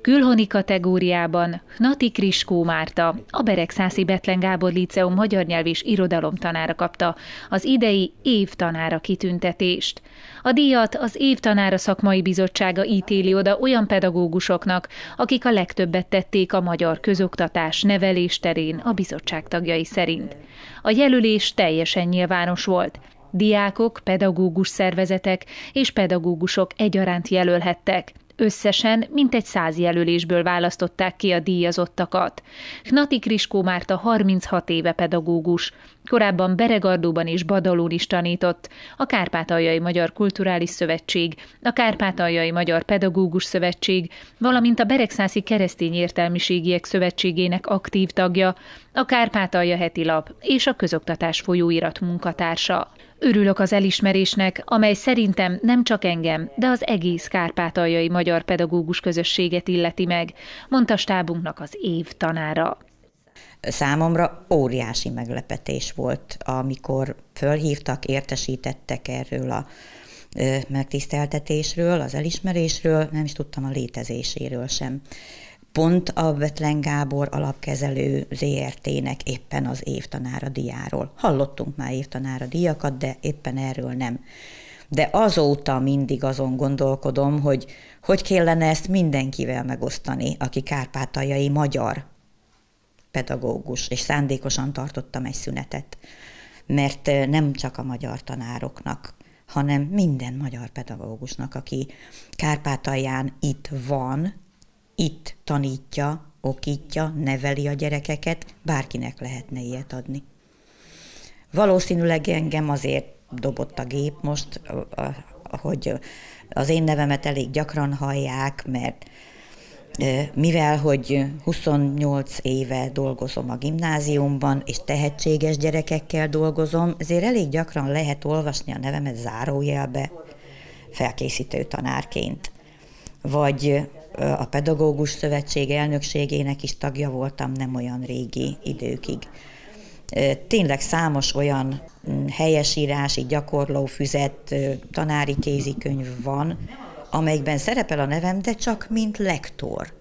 Külhoni kategóriában Nati Kriskó Márta, a Beregszászi Betlen Gábor Líceum magyar nyelv és irodalom tanára kapta az idei évtanára kitüntetést. A díjat az évtanára szakmai bizottsága ítéli oda olyan pedagógusoknak, akik a legtöbbet tették a magyar közoktatás nevelés terén a bizottság tagjai szerint. A jelölés teljesen nyilvános volt. Diákok, pedagógus szervezetek és pedagógusok egyaránt jelölhettek. Összesen mintegy száz jelölésből választották ki a díjazottakat. Hnati Kriskó Márta 36 éve pedagógus. Korábban Beregardóban és Badalón is tanított. A Kárpátaljai Magyar Kulturális Szövetség, a Kárpátaljai Magyar Pedagógus Szövetség, valamint a Beregszászi Keresztény Értelmiségiek Szövetségének aktív tagja, a Kárpátalja heti lap és a közoktatás folyóirat munkatársa. Örülök az elismerésnek, amely szerintem nem csak engem, de az egész kárpátaljai magyar pedagógus közösséget illeti meg, mondta stábunknak az év tanára. Számomra óriási meglepetés volt, amikor fölhívtak, értesítettek erről a megtiszteltetésről, az elismerésről, nem is tudtam a létezéséről sem pont a Betlen Gábor alapkezelő ZRT-nek éppen az évtanára diáról. Hallottunk már évtanára díjakat, de éppen erről nem. De azóta mindig azon gondolkodom, hogy hogy kellene ezt mindenkivel megosztani, aki kárpátaljai magyar pedagógus, és szándékosan tartottam egy szünetet, mert nem csak a magyar tanároknak, hanem minden magyar pedagógusnak, aki Kárpátalján itt van, itt tanítja, okítja, neveli a gyerekeket, bárkinek lehetne ilyet adni. Valószínűleg engem azért dobott a gép most, hogy az én nevemet elég gyakran hallják, mert mivel, hogy 28 éve dolgozom a gimnáziumban, és tehetséges gyerekekkel dolgozom, ezért elég gyakran lehet olvasni a nevemet zárójelbe felkészítő tanárként. Vagy a Pedagógus Szövetség elnökségének is tagja voltam nem olyan régi időkig. Tényleg számos olyan mm, helyesírási, gyakorlófüzet, tanári kézikönyv van, amelyikben szerepel a nevem, de csak mint lektor.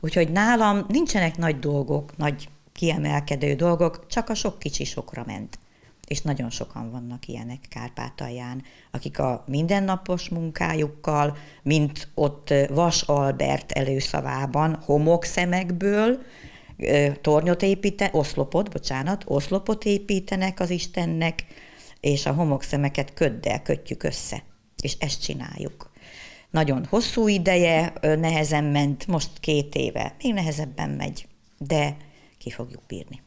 Úgyhogy nálam nincsenek nagy dolgok, nagy kiemelkedő dolgok, csak a sok kicsi sokra ment és nagyon sokan vannak ilyenek Kárpátalján, akik a mindennapos munkájukkal, mint ott Vas Albert előszavában, homokszemekből tornyot építenek, oszlopot, bocsánat, oszlopot építenek az Istennek, és a homokszemeket köddel kötjük össze. És ezt csináljuk. Nagyon hosszú ideje, nehezen ment, most két éve, még nehezebben megy, de ki fogjuk bírni.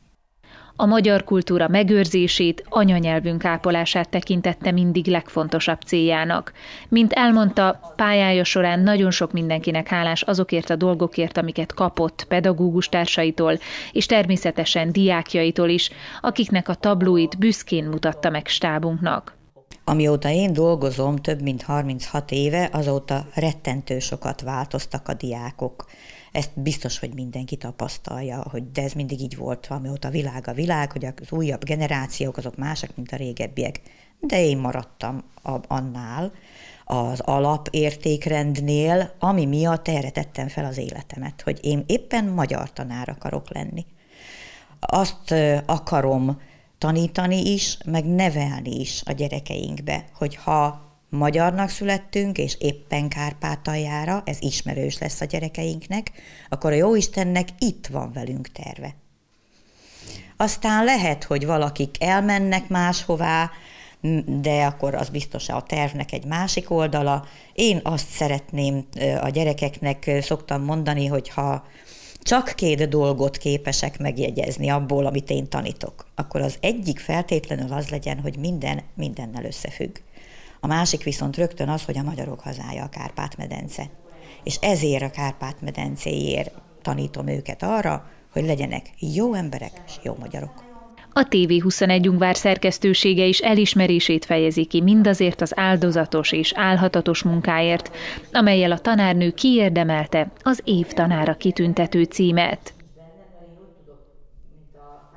A magyar kultúra megőrzését, anyanyelvünk ápolását tekintette mindig legfontosabb céljának. Mint elmondta, pályája során nagyon sok mindenkinek hálás azokért a dolgokért, amiket kapott pedagógus társaitól, és természetesen diákjaitól is, akiknek a tablóit büszkén mutatta meg stábunknak. Amióta én dolgozom, több mint 36 éve, azóta rettentő sokat változtak a diákok ezt biztos, hogy mindenki tapasztalja, hogy de ez mindig így volt, amióta a világ a világ, hogy az újabb generációk azok másak, mint a régebbiek. De én maradtam a, annál, az alapértékrendnél, ami miatt erre tettem fel az életemet, hogy én éppen magyar tanár akarok lenni. Azt akarom tanítani is, meg nevelni is a gyerekeinkbe, hogy ha magyarnak születtünk, és éppen Kárpátaljára, ez ismerős lesz a gyerekeinknek, akkor a Jóistennek itt van velünk terve. Aztán lehet, hogy valakik elmennek máshová, de akkor az biztos a tervnek egy másik oldala. Én azt szeretném a gyerekeknek szoktam mondani, hogy ha csak két dolgot képesek megjegyezni abból, amit én tanítok, akkor az egyik feltétlenül az legyen, hogy minden mindennel összefügg. A másik viszont rögtön az, hogy a magyarok hazája a Kárpát-medence. És ezért a Kárpát-medencéért tanítom őket arra, hogy legyenek jó emberek és jó magyarok. A TV21 Ungvár szerkesztősége is elismerését fejezi ki mindazért az áldozatos és álhatatos munkáért, amelyel a tanárnő kiérdemelte az év tanára kitüntető címet.